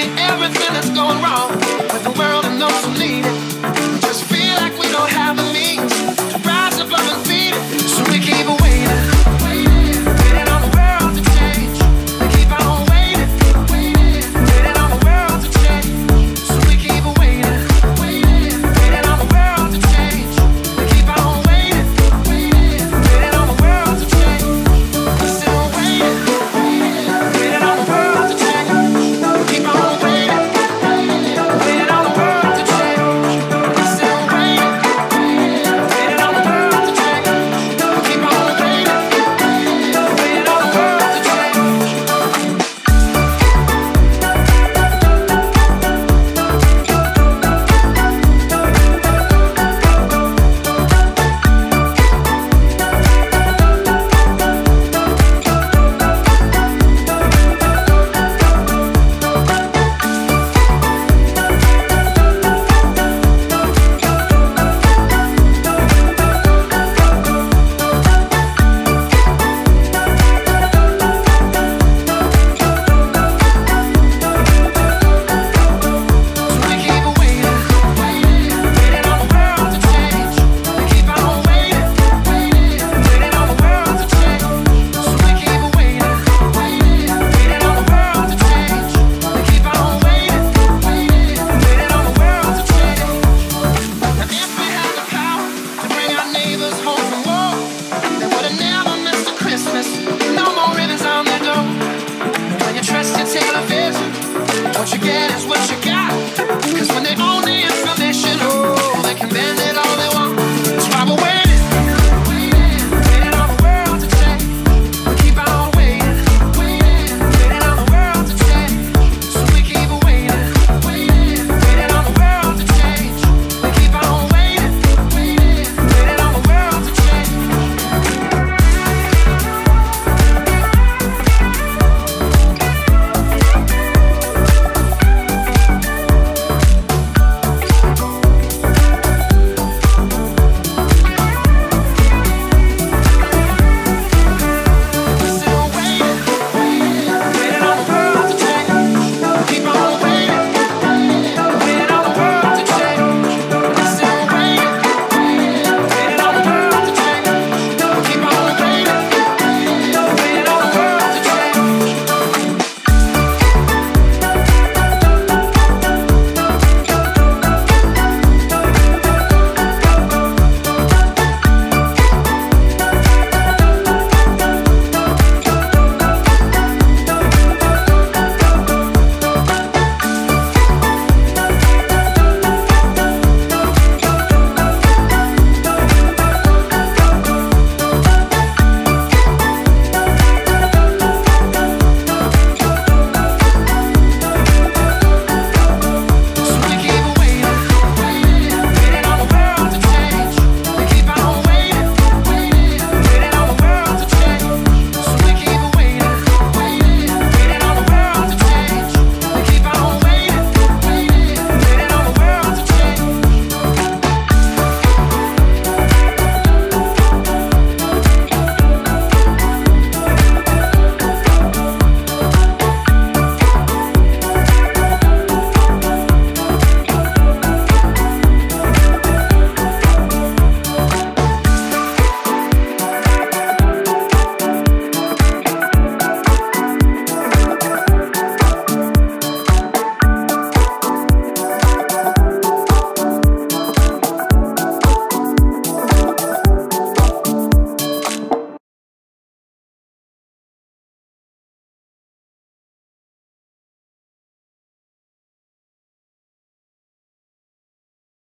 everything that's going wrong.